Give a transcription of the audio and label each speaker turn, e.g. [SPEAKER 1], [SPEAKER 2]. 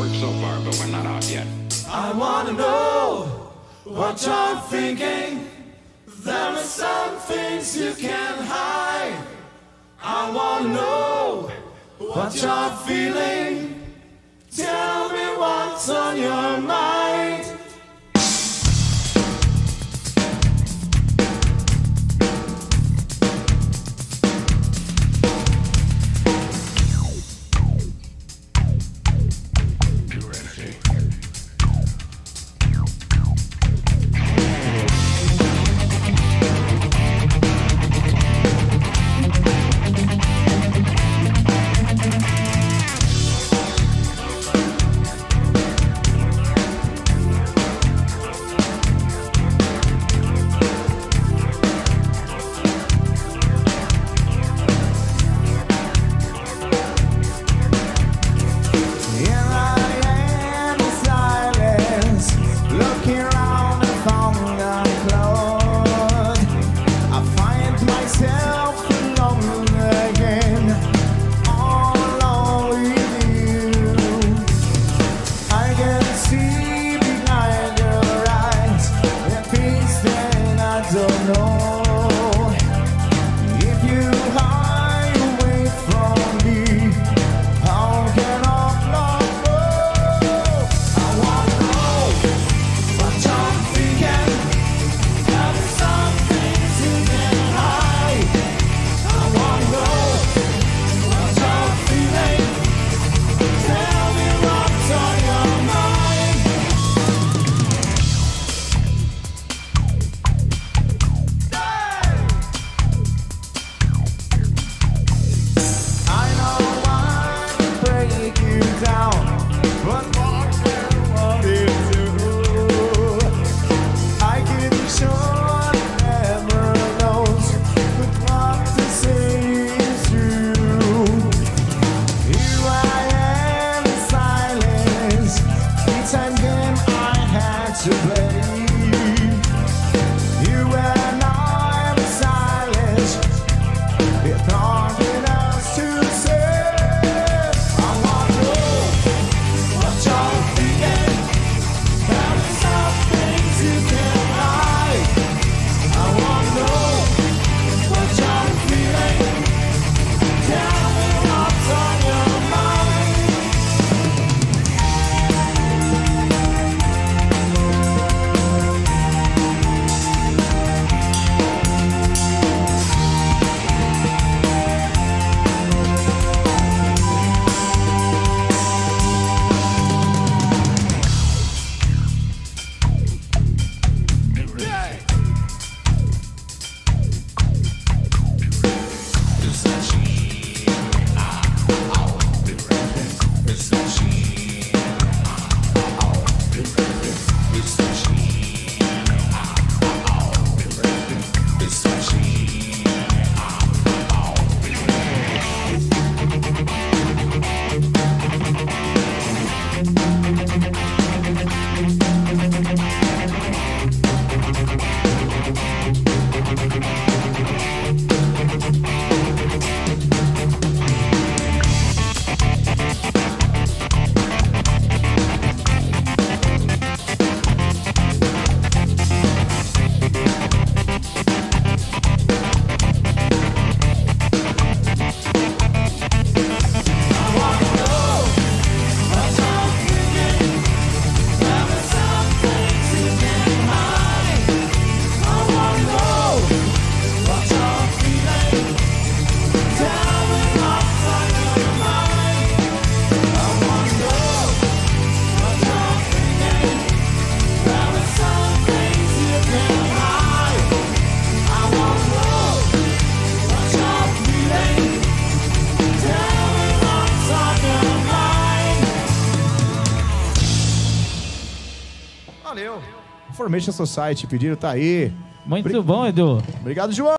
[SPEAKER 1] worked so far, but we're not out yet.
[SPEAKER 2] I wanna know what you're thinking. There are some things you can't hide. I wanna know what you're feeling. Tell me what's on your mind.
[SPEAKER 3] Texas. Formation Society pediram, tá aí.
[SPEAKER 4] Muito Bri bom, Edu.
[SPEAKER 3] Obrigado, João.